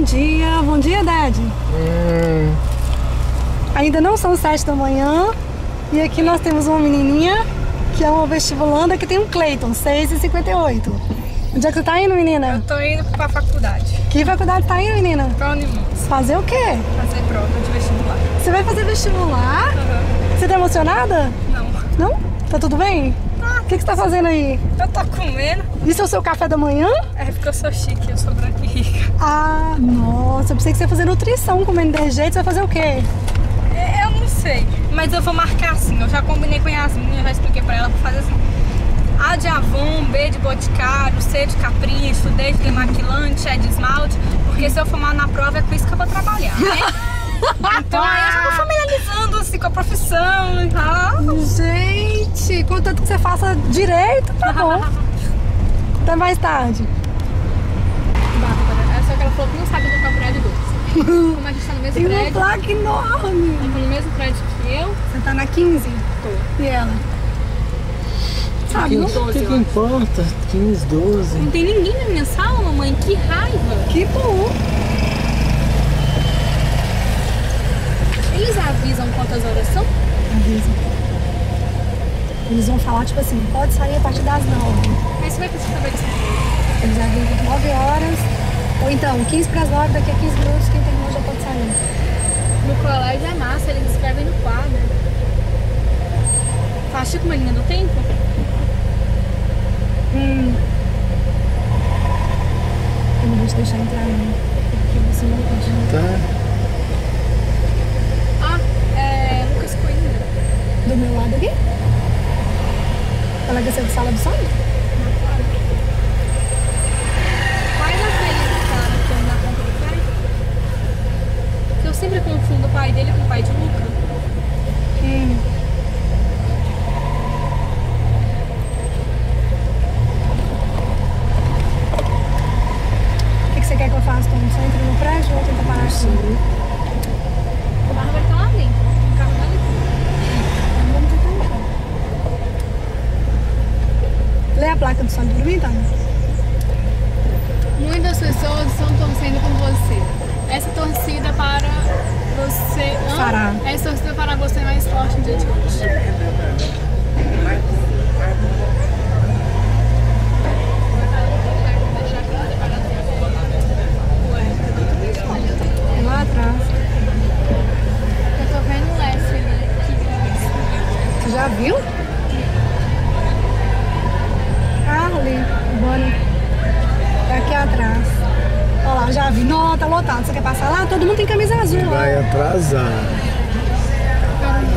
dia, bom dia, Dad. Hum, Ainda não são sete da manhã e aqui nós temos uma menininha que é uma vestibulanda que tem um Cleiton, 6h58. Onde é que você tá indo, menina? Eu tô indo pra faculdade. Que faculdade tá indo, menina? Pra Unimuns. Fazer o quê? Fazer prova de vestibular. Você vai fazer vestibular? Você tá emocionada? Não. Não? Tá tudo bem? O que, que você tá fazendo aí? Eu tô comendo. Isso é o seu café da manhã? É porque eu sou chique, eu sou branca e rica. Ah, nossa, eu pensei que você ia fazer nutrição comendo desse jeito. Você vai fazer o quê? É, Eu não sei. Mas eu vou marcar assim. Eu já combinei com a Yasmin, eu já expliquei pra ela. Vou fazer assim. A de Avon, B de Boticário, C de Capricho, D de demaquilante, E de esmalte. Porque se eu formar na prova é com isso que eu vou trabalhar, né? Então aí eu já vou familiarizando assim com a profissão e tal. Gente, contanto que você faça direito, tá bom. Até mais tarde. Bárbara, é só que ela falou que não sabe onde é o prédio dois. Como a gente tá no mesmo Tem uma prédio, placa enorme. ela tá no mesmo prédio que eu, Você tá na 15? E ela? Sabe, não? o que, que importa? 15, 12. não tem ninguém na minha sala, mamãe, que raiva. Que bom. Eles avisam quantas horas são? Avisa. Eles vão falar, tipo assim, pode sair a partir das 9. Aí você vai precisar saber disso. Eles avisam 9 horas. Ou então, 15 para as 9, daqui a 15 minutos, quem terminou já pode sair. No colégio é massa, eles escrevem no quadro. Faz tipo uma linha do tempo? Hum. Eu não vou te deixar entrar, não. Porque você não pediu. Tá? Ah, é Lucas Coimbra. Do meu lado aqui? Colega seu de sala do som? Pai daquele cara que anda na conta do pai? Que eu sempre confundo o pai dele com o pai de Luca. Hum. O que, que você quer que eu faça? Tom? Só entra no prédio ou tenta parar aqui? O Bárbara tá lá dentro. O carro tá ali. Vamos tentar entrar. Lê a placa do som de dormir, Tânia. Muitas pessoas estão torcendo por você. Essa torcida para você. Hã? Fará. Essa torcida para você mais forte no dia de hoje. É lá atrás. Eu tô vendo o Leslie ali. Você já viu? Ah, ali, o Bonnie. É aqui atrás. Olha lá, já vi. Não, tá lotado. Você quer passar lá? Todo mundo tem camisa azul. Vai atrasar.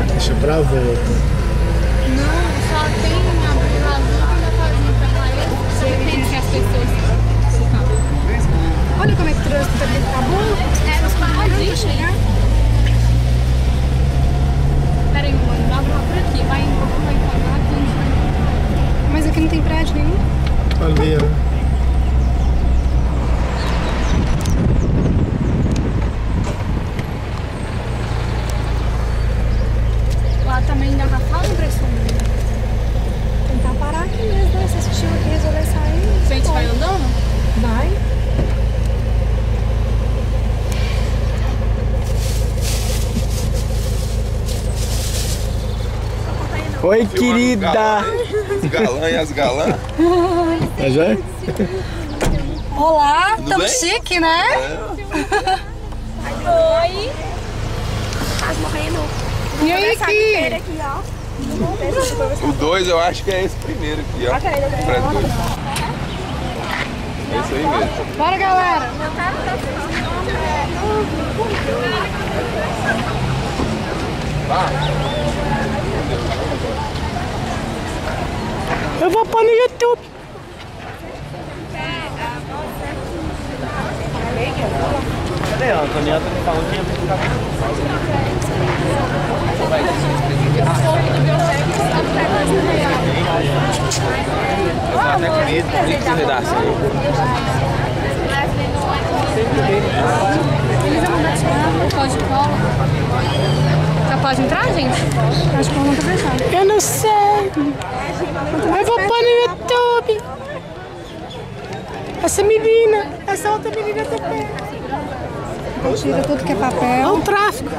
Deixa pra volta. Não, só tem a azul que já tá vindo pra lá. Depende que as pessoas. Olha como é que o trânsito tá. Tá bom? É, nos paradinhos. chegar. Pera aí, mano, dá pra por aqui. Vai um pouco, vai pagar aqui. a gente vai- Mas aqui não tem prédio nenhum. Ali, ó. Lá também engarrafado ou impressionante? Tentar parar aqui mesmo, né? Se assistiu aqui, resolver sair. A gente vai andando? Vai. Oi, querida. Os galã e as galã. Tá já? Olá, Tudo tamo bem? chique, né? Oi! E aí, aqui? O 2 eu acho que é esse primeiro aqui, ó. Dois. Esse aí mesmo. Bora, galera. Eu vou pôr no YouTube. Cadê a Antonieta me falando que ia ficar até com medo, por que você dá Pode cola? Já pode entrar, gente? Acho que eu não tô fechado. Eu não sei. Eu vou pôr no YouTube. Essa menina, essa outra menina também. Tira tudo que é papel. o tráfico.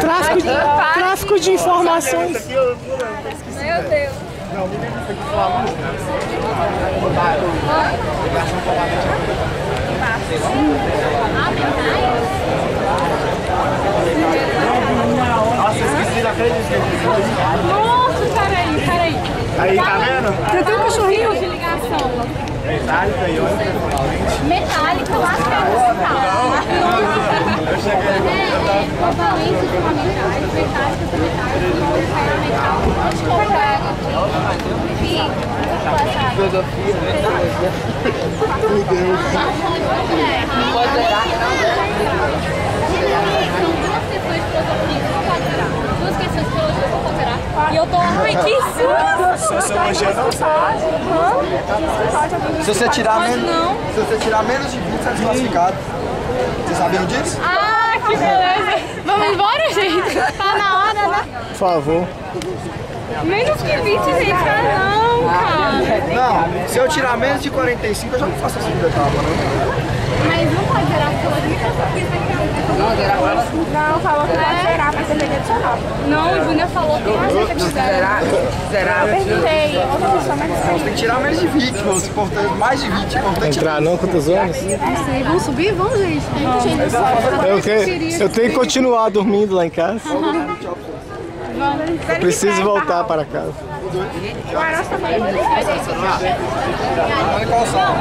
Tráfico de, tráfico de informações. Meu Deus. Nossa, esqueci daquele Nossa, peraí, peraí. Aí, tá vendo? Tem até um cachorrinho. De ligação. Metálica e ônibus. Metálica, eu acho que é Eu cheguei. É, valências fundamentais, metálicas metálicas, ferramental. Onde que eu pego? Enfim, Filosofia, Duas questões eu vou zerar. E eu tô, ai, que susto! Não sabe. Se você tirar menos, se você tirar menos de 20, você é desclassificado. Vocês sabiam disso? Ah, que beleza! Vamos embora, gente? Tá na hora, né? Por favor. Menos que 20, gente, ah, não, cara. Não, se eu tirar menos de 45, eu já não faço a segunda etapa, né? Mas não pode zerar Não, falou que pode zerar, mas você tem que adicionar. Não, o Júnior falou que não aceita que zera. Zerar. Eu perguntei, outra pessoa, Não, você tem que tirar menos de 20, os importantes, mais de 20, importante. Entrar não, quantos anos? Não sei, vamos subir? Vamos, gente. Eu, que, eu tenho que continuar dormindo lá em casa. Eu preciso voltar para casa. O Aras também. Olha qual sal.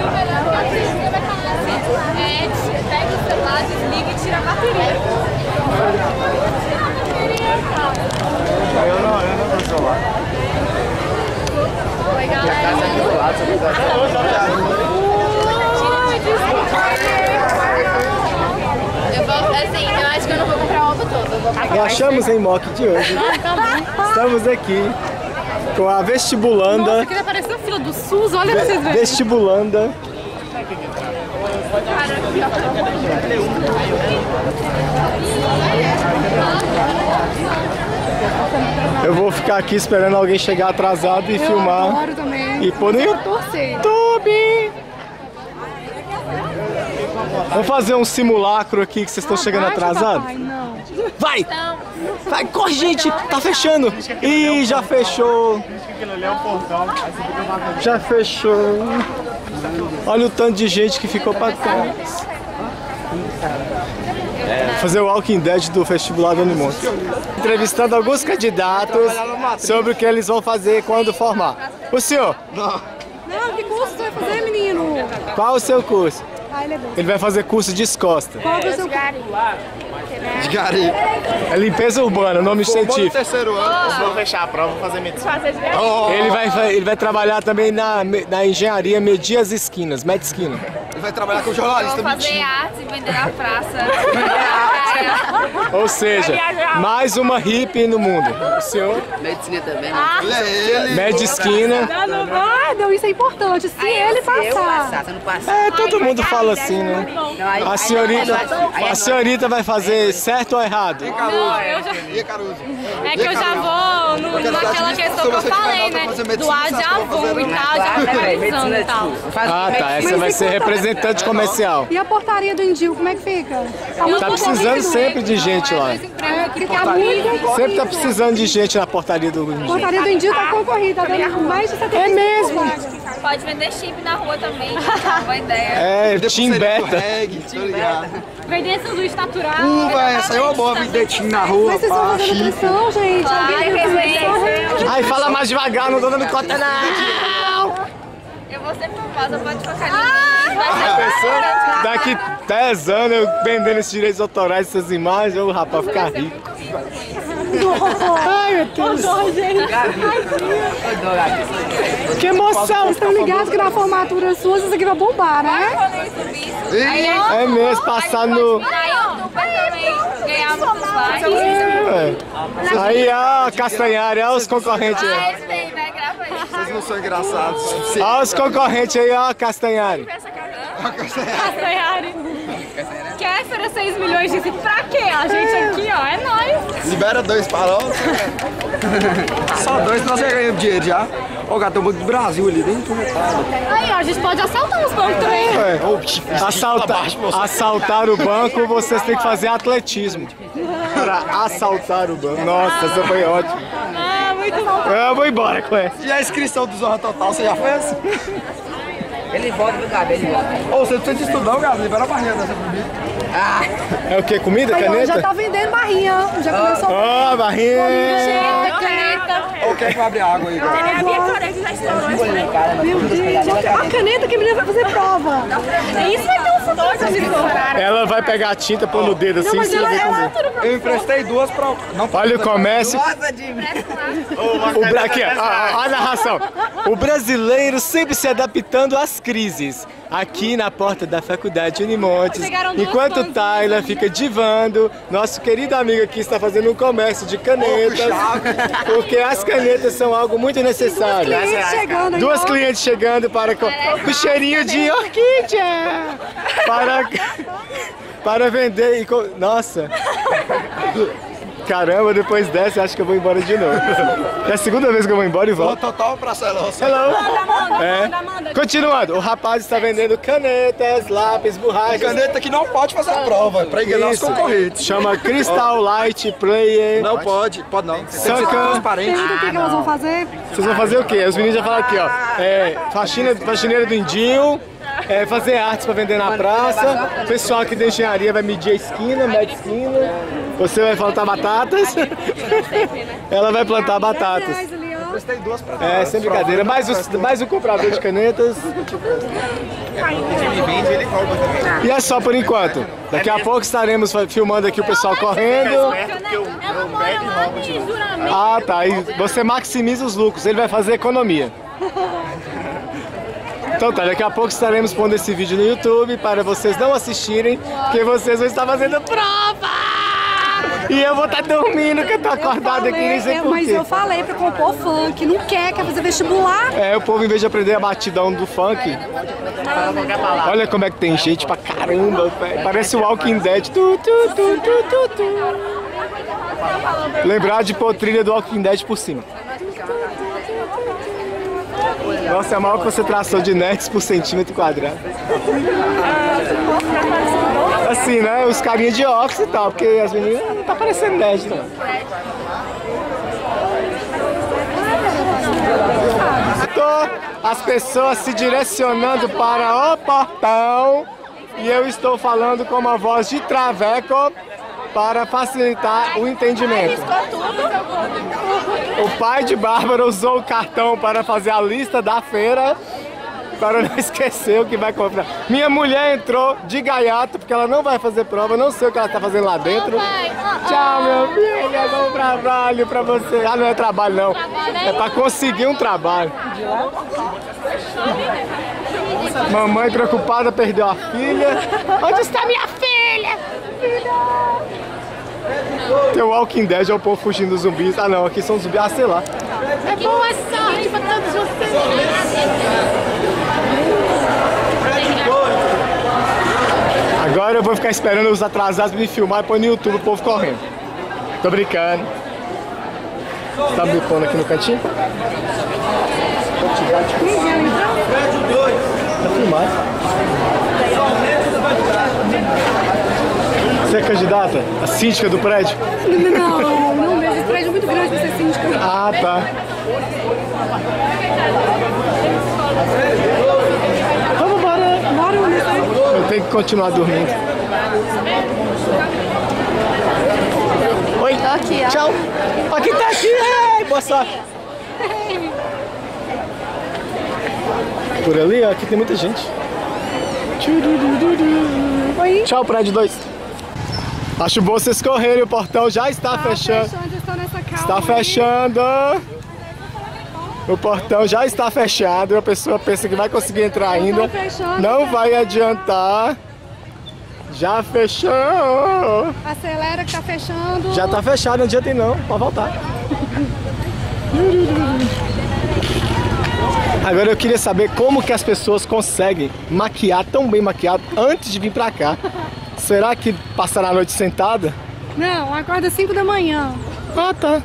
É, pega o celular, desliga e tira a bateria. Eu não, eu não tô no celular. Oi, galera. Do lado, você vai Eu vou, assim, eu acho que eu não vou comprar o álbum todo. Eu em mock de hoje. Estamos aqui com a vestibulanda. Eu queria aparecer na fila do SUS, olha pra vocês verem. Vestibulanda. Eu vou ficar aqui esperando alguém chegar atrasado e filmar. Adoro também. E pôr no. YouTube. Vamos fazer um simulacro aqui que vocês estão chegando atrasados? Ai, não. Vai! Vai, corre, gente! Tá fechando! Ih, já fechou! Já fechou! Olha o tanto de gente que ficou pra trás. Fazer o Walking Dead do vestibular do Unimonte. Entrevistando alguns candidatos sobre o que eles vão fazer quando formar. O senhor, Não, que curso você vai fazer, menino? qual o seu curso? Ah, ele é. Ele vai fazer curso de escosta. Qual é o seu de gari. É limpeza urbana, nome no científico. terceiro ano. Vou fechar a prova, vou fazer medicina. Fazer de Ele vai, ele vai trabalhar também na, na engenharia medir as esquinas, mede esquina. Ele vai trabalhar com jornalista Vou fazer arte e vender na praça. Ou seja, mais uma hippie no mundo. O senhor Medicina também. Ele é ele. mede esquina. Ah, não, ah, não, isso é importante. Se ele Eu passar. passar, você não passa. É, todo mundo fala assim, né? Não, A senhorita, a senhorita vai fazer certo ou errado? E a Caruso? É que eu já vou no, naquela questão que eu falei, né? Do A de avô e tal, já Vai, vai, precisando medicina e tal. tipo, Ah, tá. Essa vai ser representante comercial. E a portaria do Indil, como é que fica? Tá precisando sempre de gente lá. É, tá concorrido. Sempre tá precisando de gente na portaria do A portaria do Indil tá concorrida, tá dando mais de 70 É mesmo. Pode vender chip na rua também. Boa ideia. É, Team Beta. reggae, tô ligado. Vender sanduíche natural. Uh, velho, essa é uma boa, vindetinho na rua, Mas vocês vão fazer nutrição, gente. Alguém Ai, fala mais devagar, não tô dando conta não. Eu vou ser famosa, pode focar em mim. Pensando, daqui 10 anos eu vendendo esses direitos autorais dessas imagens, o rapaz ficar rico. Ai, meu Deus. Que emoção. Vocês estão ligados que na formatura sua isso aqui vai bombar, né? É mesmo, passar no... É. Aí, ó, Castanhari, ó os concorrentes aí. Ah, né? Grava aí. Vocês não são engraçados. Ó os concorrentes aí, ó, Castanhari. Castanhari. Quer? oferecer 6 milhões de pra quê? A gente aqui, ó, é nóis. Libera dois farol. Só dois nós já ganhamos dinheiro já. Ó, gato, tem um banco do Brasil ali dentro. Aí, ó, a gente pode assaltar os bancos também. É. Assaltar, assaltar o banco, vocês têm que fazer atletismo. Para assaltar o banco. Nossa, essa foi ótima. Ah, muito bom. Eu vou embora com essa. E a inscrição do Zorra Total, você já fez? Ele volta pro Gabi, ele volta. Ô, você não precisa de estudar, gato. Libera a barrinha dessa pra mim. É o que? Comida? Aí, ó, já Caneta? tá vendendo barrinha. Já começou Ó, barrinha! Caneta, caneta. Ou quer que vai abrir água aí, cara? É a minha coragem já estourou. Meu Deus, a caneta que a menina vai fazer prova. Isso vai Ela vai pegar a tinta, pôr no dedo assim, mas você ela, ver ela. Eu emprestei duas pra... Não, Olha o comércio. O Bra... Aqui, ó, ó a narração. O brasileiro sempre se adaptando às crises. Aqui na porta da faculdade Unimontes, duas enquanto fãzinhas Tyler fica divando, nosso querido amigo aqui está fazendo um comércio de canetas, porque as canetas são algo muito necessário. clientes chegando aí, Duas clientes chegando para com, com cheirinho de orquídea. Para para vender e nossa. Caramba, depois dessa acho que eu vou embora de novo. É a segunda vez que eu vou embora e volto. Total pra Celão. Hello. Manda, É. manda, manda. Continuando, o rapaz está vendendo canetas, lápis, borrachas. Caneta que não pode fazer a prova, pra enganar os concorrentes. Chama Crystal Light Player. Não pode, pode não. Saca. transparente. Pergunta o que, que elas vão fazer. Vocês vão fazer o quê? Os meninos já falaram aqui, ó. É, faxina, faxineira do Indinho, é, fazer artes para vender na praça. O pessoal aqui da engenharia vai medir a esquina, mede a esquina. Você vai plantar batatas. Ela vai plantar batatas. É, sem brincadeira. Mais um, mais um comprador de canetas. Também. E é só por enquanto. Daqui a pouco estaremos filmando aqui o pessoal correndo. Juramento. Ah, tá. E você maximiza os lucros. Ele vai fazer economia. Então tá, daqui a pouco estaremos pondo esse vídeo no YouTube para vocês não assistirem, porque vocês vão estar fazendo prova! E eu vou estar dormindo, que eu tô acordado aqui, nem sei é, mas eu falei pra compor funk, não quer, quer fazer vestibular. É, o povo, em vez de aprender a batidão do funk, olha como é que tem gente pra caramba, velho. Parece o Walking Dead. Tu, tu, tu. Lembrar de pôr trilha do Walking Dead por cima. Nossa, é maior que você traçou de nerds por centímetro quadrado. Assim, né? Os carinhas de óculos e tal, porque as meninas não tá parecendo nerd, não. Tô as pessoas se direcionando para o portão e eu estou falando com uma voz de traveco para facilitar o entendimento. O pai de Bárbara usou o cartão para fazer a lista da feira para não esquecer o que vai comprar. Minha mulher entrou de gaiato porque ela não vai fazer prova, não sei o que ela está fazendo lá dentro. Tchau, meu filho, é bom trabalho para você. Ah, não é trabalho não, é para conseguir um trabalho. Mamãe preocupada perdeu a filha. Onde está minha filha? Tem o Walking Dead, é o povo fugindo dos zumbis. Ah não, aqui são zumbis. Ah, sei lá. Boa sorte pra todos vocês. Agora eu vou ficar esperando os atrasados me filmar e pôr no YouTube o povo correndo. Tô brincando. Você tá me pondo aqui no cantinho? Tá filmado. Você é candidata? A síndica do prédio? Não, não mesmo. Esse prédio é muito grande pra ser síndica. Ah, tá. Vamos embora. Bora. Eu tenho que continuar dormindo. Oi. Aqui, ó. Tchau. Aqui tá aqui. Ei, boa sorte. Por ali, ó, aqui tem muita gente. Oi. Tchau, prédio 2. Acho bom vocês correrem, o portão já está Tá fechando. fechando. Está aí. fechando. O portão já está fechado. A pessoa pensa que vai conseguir entrar ainda. fechando, Não tá? vai adiantar. Já fechou. Acelera que tá fechando. Já tá fechado, não adianta ir não. Pode voltar. Agora eu queria saber como que as pessoas conseguem maquiar tão bem maquiado antes de vir pra cá. Será que passará a noite sentada? Não, acorda 5 da manhã. Ah, tá.